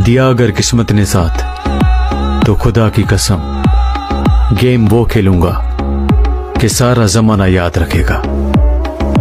दिया अगर किस्मत ने साथ तो खुदा की कसम, गेम वो खेलूँगा कि सारा जमाना याद रखेगा।